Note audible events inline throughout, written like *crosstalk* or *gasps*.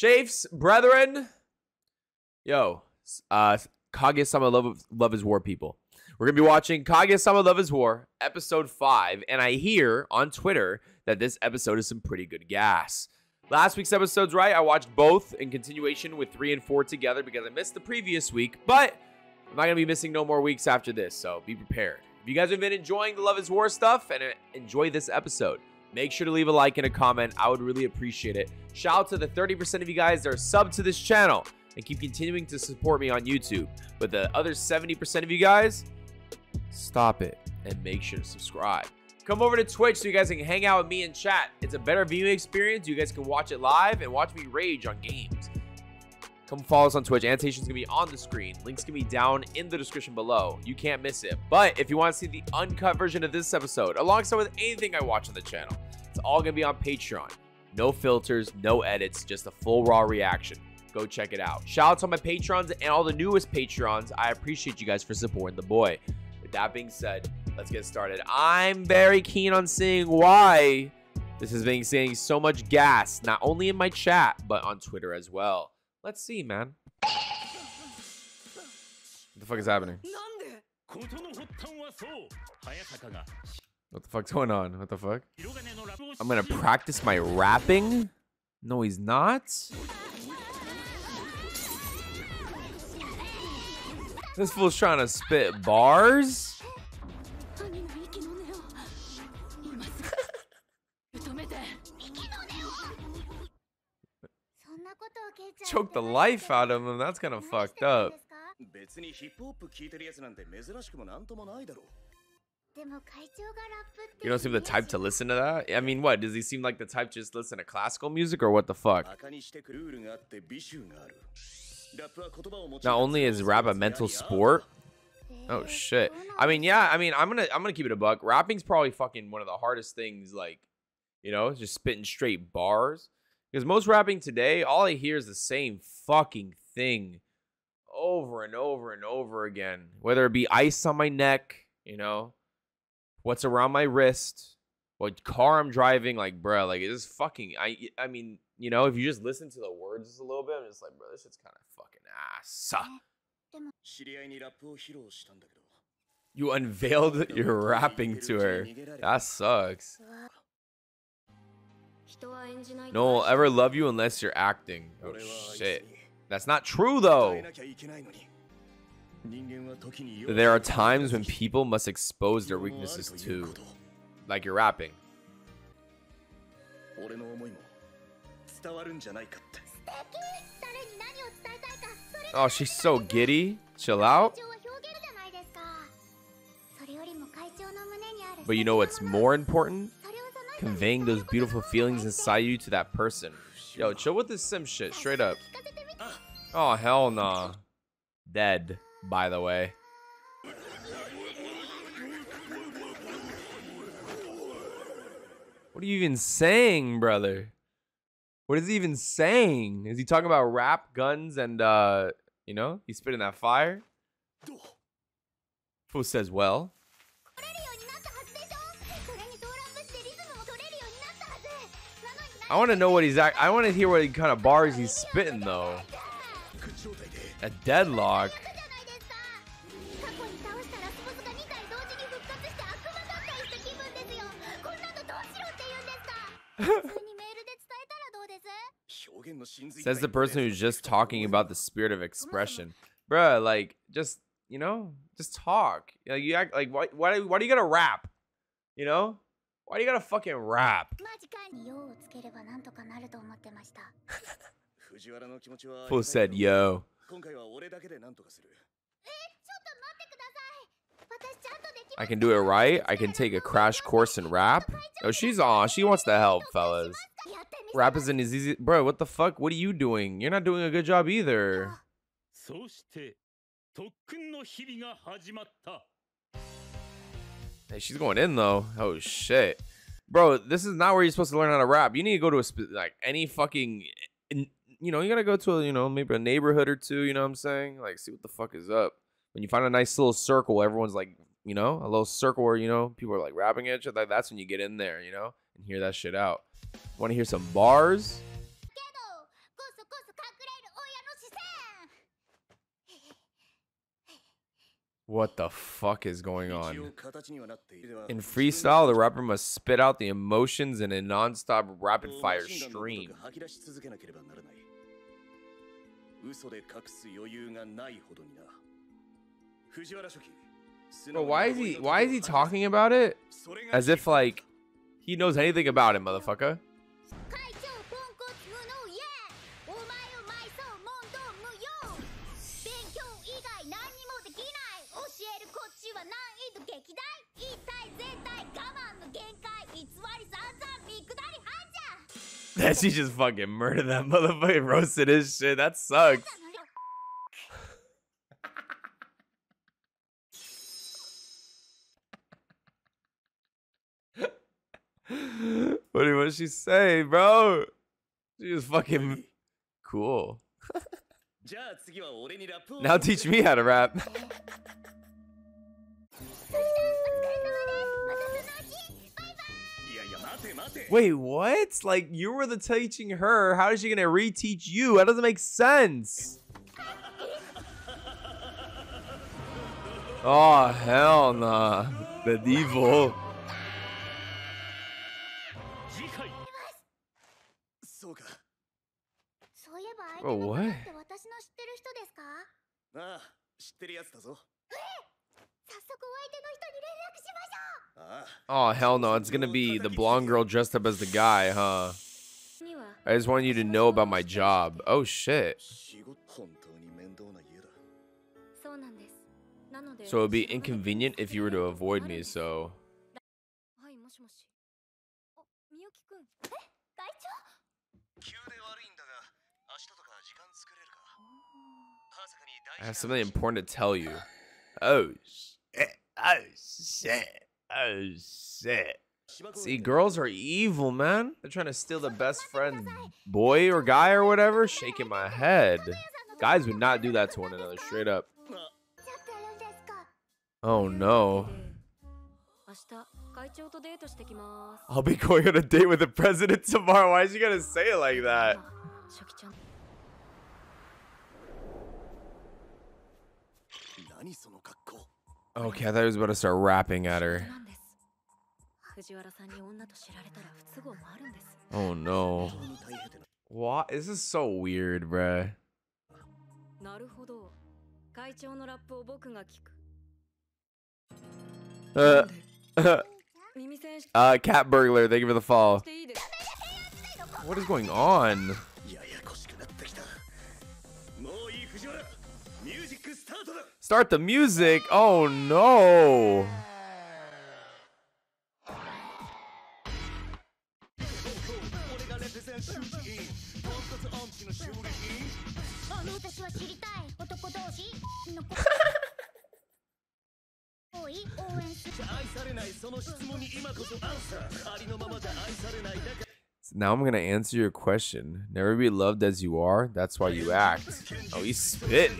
Chafes, brethren. Yo, uh, Kaguya-sama Love, Love is War people. We're going to be watching Kaguya-sama Love is War, episode 5. And I hear on Twitter that this episode is some pretty good gas. Last week's episode's right. I watched both in continuation with 3 and 4 together because I missed the previous week. But I'm not going to be missing no more weeks after this, so be prepared. If you guys have been enjoying the Love is War stuff and uh, enjoy this episode, make sure to leave a like and a comment. I would really appreciate it. Shout out to the 30% of you guys that are sub to this channel and keep continuing to support me on YouTube. But the other 70% of you guys, stop it and make sure to subscribe. Come over to Twitch so you guys can hang out with me and chat. It's a better viewing experience. You guys can watch it live and watch me rage on games. Come follow us on Twitch. Annotation's gonna be on the screen. Links gonna be down in the description below. You can't miss it. But if you want to see the uncut version of this episode, alongside with anything I watch on the channel, it's all gonna be on Patreon. No filters, no edits, just a full raw reaction. Go check it out. Shout out to my patrons and all the newest patrons. I appreciate you guys for supporting the boy. With that being said, let's get started. I'm very keen on seeing why this is being saying so much gas, not only in my chat, but on Twitter as well. Let's see, man. What the fuck is happening? What the fuck's going on? What the fuck? I'm gonna practice my rapping? No, he's not. This fool's trying to spit bars? Choke the life out of him. That's kind of fucked up. You don't seem the type to listen to that? I mean, what? Does he seem like the type to just listen to classical music or what the fuck? Not only is rap a mental sport. Oh shit. I mean, yeah, I mean, I'm gonna I'm gonna keep it a buck. Rapping's probably fucking one of the hardest things, like, you know, just spitting straight bars. Because most rapping today, all I hear is the same fucking thing over and over and over again. Whether it be ice on my neck, you know, what's around my wrist, what car I'm driving, like, bro, like, it's fucking, I, I mean, you know, if you just listen to the words just a little bit, I'm just like, bro, this shit's kind of fucking ass. Eh, you unveiled your rapping to her. That sucks. No one will ever love you unless you're acting. Oh shit. That's not true though. There are times when people must expose their weaknesses too. Like you're rapping. Oh, she's so giddy. Chill out. But you know what's more important? Conveying those beautiful feelings inside you to that person. Yo, chill with this sim shit, straight up. Oh, hell nah. Dead, by the way. What are you even saying, brother? What is he even saying? Is he talking about rap, guns, and, uh, you know, he's spitting that fire? Fool says, well. I want to know what he's at. I want to hear what kind of bars he's spitting, though. A deadlock. *laughs* Says the person who's just talking about the spirit of expression. Bruh, like, just, you know, just talk. Like, you act like, why, why, why do you gotta rap? You know? Why do you gotta fucking rap? *laughs* Fool said, yo. I can do it right. I can take a crash course in rap. Oh, she's on. She wants to help, fellas. Rap isn't as easy. Bro, what the fuck? What are you doing? You're not doing a good job either. Hey, she's going in though. Oh shit, bro. This is not where you're supposed to learn how to rap. You need to go to a like any fucking, you know, you gotta go to a, you know maybe a neighborhood or two. You know what I'm saying? Like, see what the fuck is up. When you find a nice little circle, everyone's like, you know, a little circle where you know people are like rapping at each other. That's when you get in there, you know, and hear that shit out. Want to hear some bars? What the fuck is going on? In freestyle, the rapper must spit out the emotions in a non-stop rapid fire stream. Bro, why is he why is he talking about it? As if like he knows anything about it, motherfucker. That she just fucking murdered that *laughs* motherfucker, roasted his shit. That sucks. *laughs* what did what she say, bro? She was fucking cool. *laughs* now teach me how to rap. Wait, what? Like you were the teaching her. How is she gonna reteach you? That doesn't make sense. *laughs* Oh hell nah. The evil. Bro, what? Oh, hell no. It's to be the blonde girl dressed up as the guy, huh? I just want you to know about my job. Oh, shit. So it would be inconvenient if you were to avoid me, so... I have something important to tell you. Oh. Oh, shit. Oh, shit. See, girls are evil, man. They're trying to steal the best friend boy or guy or whatever. Shaking my head. Guys would not do that to one another, straight up. Oh, no. I'll be going on a date with the president tomorrow. Why is she gonna say it like that? Okay, I thought he was about to start rapping at her. Oh no. What? This is so weird, bruh. Uh, uh, cat burglar, thank you for the fall. What is going on? Start the music. Oh no. *laughs* Now I'm gonna answer your question. Never be loved as you are. That's why you act. Oh, he's spitting.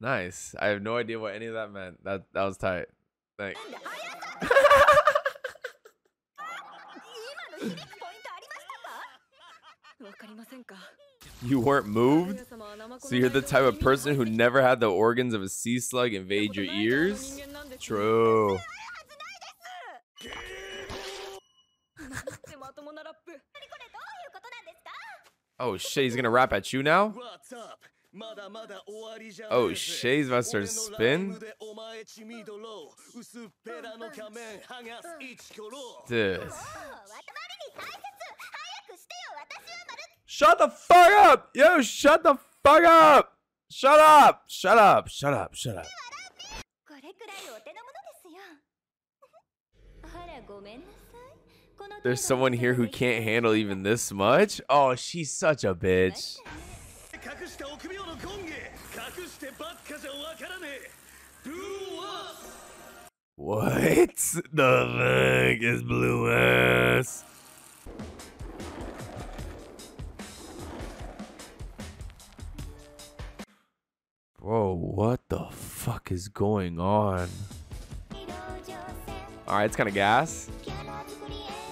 Nice. I have no idea what any of that meant. That that was tight. Thanks. You weren't moved? So you're the type of person who never had the organs of a sea slug invade your ears? True. oh shit, he's gonna rap at you now? Oh he's about to spin? Dude. Shut the fuck up! Yo, shut the fuck up! Shut up! Shut up! Shut up! Shut up! There's someone here who can't handle even this much? Oh, she's such a bitch. What *laughs* the fuck is blue ass? Bro, what the fuck is going on? Alright, it's kind of gas.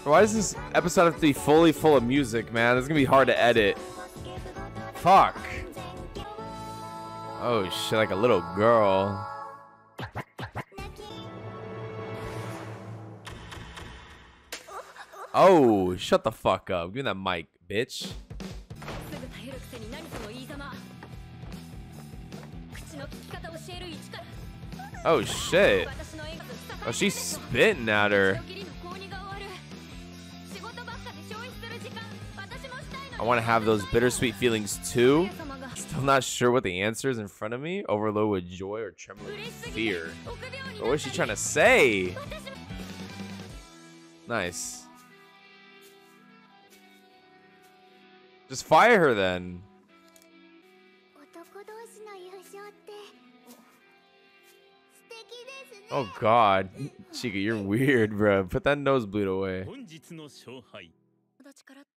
Why does this episode have to be fully full of music, man? It's gonna be hard to edit. Fuck. Oh shit, like a little girl. Oh, shut the fuck up. Give me that mic, bitch. Oh, shit. Oh, she's spitting at her. I want to have those bittersweet feelings too. Still not sure what the answer is in front of me. Overload with joy or tremble with fear. But what is she trying to say? Nice. Just fire her then. Oh god. Chika, you're weird, bro. Put that nosebleed away.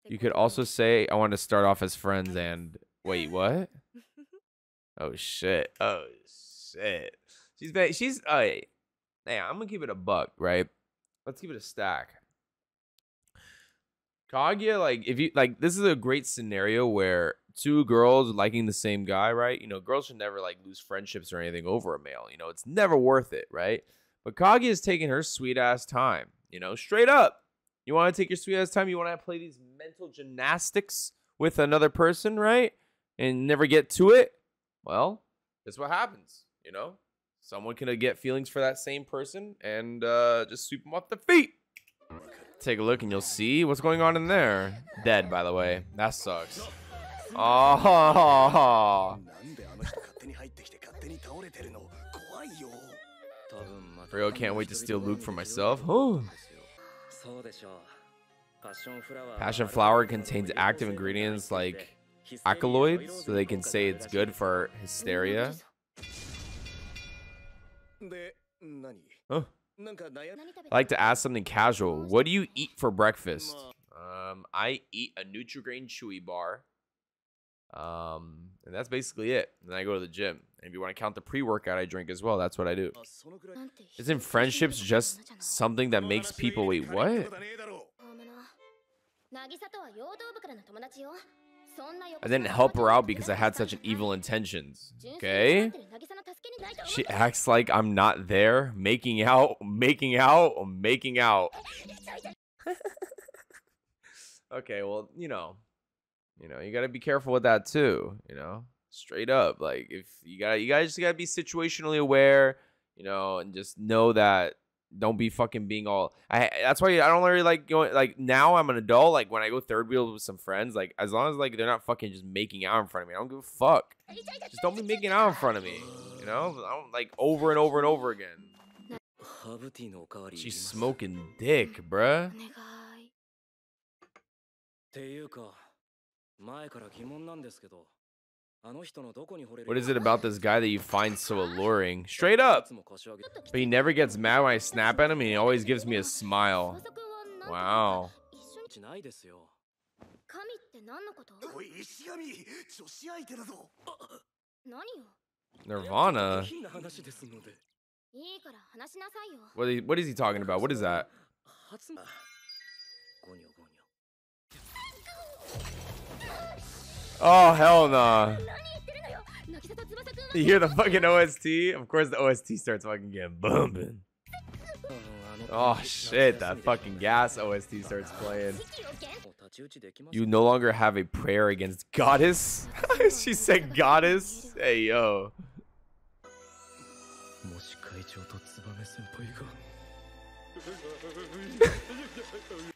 You could also say, I want to start off as friends and... *laughs* Wait, what? Oh, shit. Oh, shit. She's... She's... Uh, hey, I'm gonna keep it a buck, right? Let's give it a stack. Kaguya, like if you like this is a great scenario where two girls liking the same guy, right? You know, girls should never like lose friendships or anything over a male. You know, it's never worth it, right? But Kaguya is taking her sweet ass time, you know, straight up. You want to take your sweet ass time, you want to play these mental gymnastics with another person, right? And never get to it? Well, that's what happens, you know? Someone can uh, get feelings for that same person and uh, just sweep them off the feet. Take a look and you'll see what's going on in there. Dead, by the way. That sucks. *laughs* Oh. Real can't wait to steal Luke for myself. Oh. *gasps* Passion flower contains active ingredients like alkaloids, so they can say it's good for hysteria. *laughs* Oh. I like to ask something casual. What do you eat for breakfast? Um, I eat a Nutrigrain Chewy bar. Um, and that's basically it. Then I go to the gym. And if you want to count the pre-workout I drink as well, that's what I do. Isn't friendships just something that makes people wait? What? I didn't help her out because I had such an evil intentions. Okay? She acts like I'm not there, making out, making out, making out. *laughs* okay, well, you know. You know, you got to be careful with that too, you know? Straight up, like if you got you guys just got to be situationally aware, you know, and just know that don't be fucking being all. I that's why I don't really like going. Like now I'm an adult. Like when I go third wheel with some friends, like as long as like they're not fucking just making out in front of me, I don't give a fuck. Just don't be making out in front of me. You know, I don't like over and over and over again. ハーブティーのおかわり She's smoking dick, bruh. お願いっていうか前から疑問なんですけど what is it about this guy that you find so alluring? Straight up. But he never gets mad when I snap at him and he always gives me a smile. Wow. Nirvana? What is, he, what is he talking about? What is that? Oh, hell no. Nah. *laughs* You hear the fucking OST? Of course the OST starts fucking getting bumping. Oh shit, that fucking gas OST starts playing. You no longer have a prayer against goddess? *laughs* she said goddess? Hey yo. *laughs*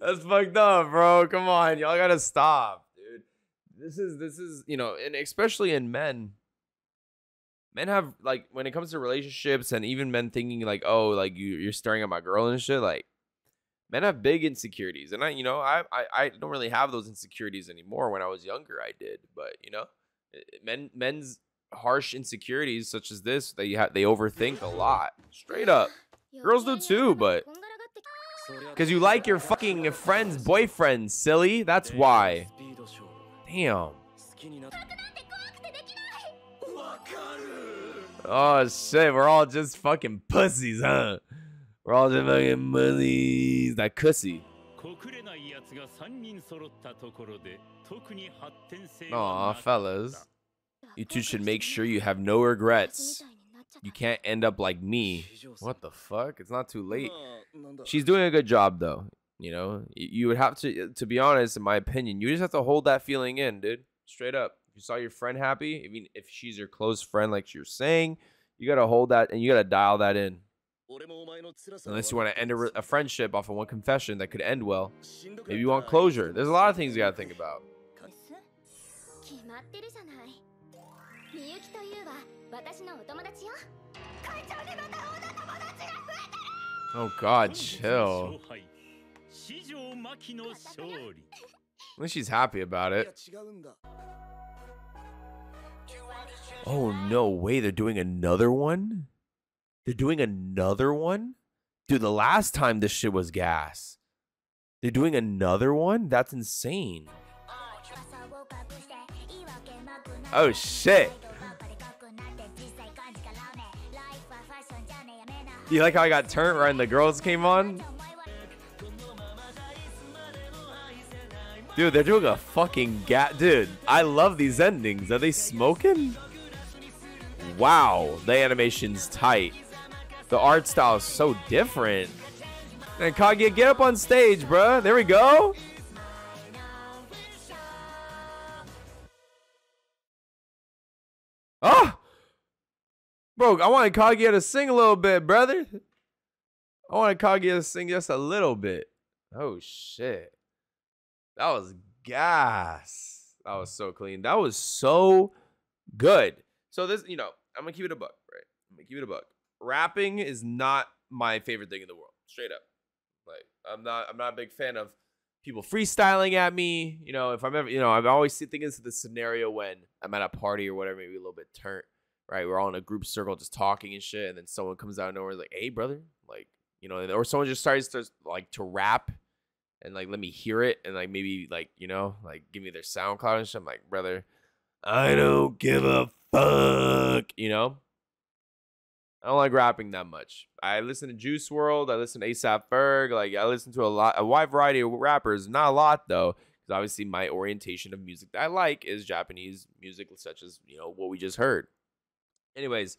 That's fucked up, bro. Come on, y'all gotta stop, dude. This is this is you know, and especially in men. Men have like when it comes to relationships and even men thinking like, oh, like you you're staring at my girl and shit, like men have big insecurities. And I, you know, I I, I don't really have those insecurities anymore. When I was younger, I did, but you know, men men's harsh insecurities such as this, they have they overthink a lot. Straight up. Girls do too, but because you like your fucking friend's boyfriend, silly. That's why. Damn. Oh, shit. We're all just fucking pussies, huh? We're all just fucking pussies. That cussy. Aw, fellas. You two should make sure you have no regrets. You can't end up like me. What the fuck? It's not too late. She's doing a good job though. You know, you would have to, to be honest, in my opinion, you just have to hold that feeling in, dude. Straight up. You saw your friend happy. I mean, if she's your close friend, like you're saying, you gotta hold that and you gotta dial that in. Unless you want to end a, a friendship off of one confession that could end well. Maybe you want closure. There's a lot of things you gotta think about. 決まってるじゃないみゆきというは私のお友達よ会長にまた女友達が増えてる Oh 本 God, 日の chill. 勝敗四条真希の勝利 At least she's happy about いや it. 違うんだ Oh no way, they're doing another one? They're doing another one? Dude, the last time this shit was gas. They're doing another one? That's insane. Oh shit. You like how I got turned right when the girls came on? Dude, they're doing a fucking gat. Dude, I love these endings. Are they smoking? Wow, the animation's tight. The art style is so different. And Kaguya, get up on stage, bruh. There we go. Ah! Bro, I wanted Kaguya to sing a little bit, brother. I wanted Kaguya to sing just a little bit. Oh, shit. That was gas. That was so clean. That was so good. So this, you know, I'm gonna keep it a buck, right? I'm gonna keep it a buck. Rapping is not my favorite thing in the world. Straight up. Like I'm not I'm not a big fan of people freestyling at me. You know, if I'm ever you know, I'm always thinking of the scenario when I'm at a party or whatever, maybe a little bit turnt, right? We're all in a group circle just talking and shit, and then someone comes out of nowhere like, hey brother, like, you know, or someone just starts to like to rap and like let me hear it and like maybe like, you know, like give me their SoundCloud and shit. I'm like, brother, I don't give a fuck, you know? I don't like rapping that much. I listen to Juice WRLD. I listen to ASAP Ferg. Like I listen to a lot, a wide variety of rappers. Not a lot though, because obviously my orientation of music that I like is Japanese music, such as you know what we just heard. Anyways,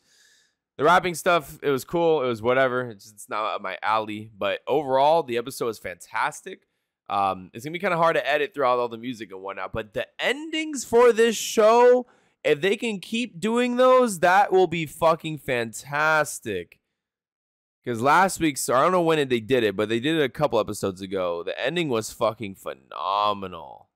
the rapping stuff it was cool. It was whatever. It's, it's not my alley, but overall the episode was fantastic. Um, it's gonna be kind of hard to edit throughout all the music and whatnot, but the endings for this show if they can keep doing those, that will be fucking fantastic. Because last week's, I don't know when they did it, but they did it a couple episodes ago. The ending was fucking phenomenal.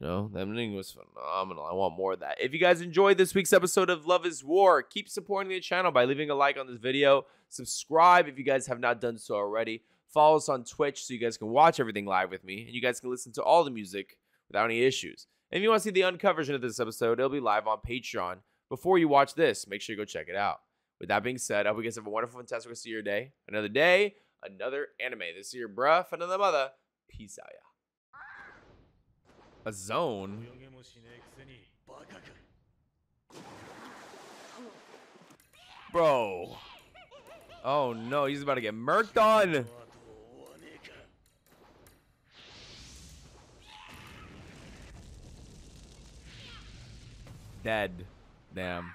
You know, the ending was phenomenal. I want more of that. If you guys enjoyed this week's episode of Love is War, keep supporting the channel by leaving a like on this video. Subscribe if you guys have not done so already. Follow us on Twitch so you guys can watch everything live with me and you guys can listen to all the music without any issues. And if you want to see the uncut version of this episode, it'll be live on Patreon. Before you watch this, make sure you go check it out. With that being said, I hope you guys have a wonderful, fantastic rest of your day. Another day, another anime. This is your bruh, another mother. Peace out, ya a zone. Bro. Oh no, he's about to get murked on. Dead. Damn.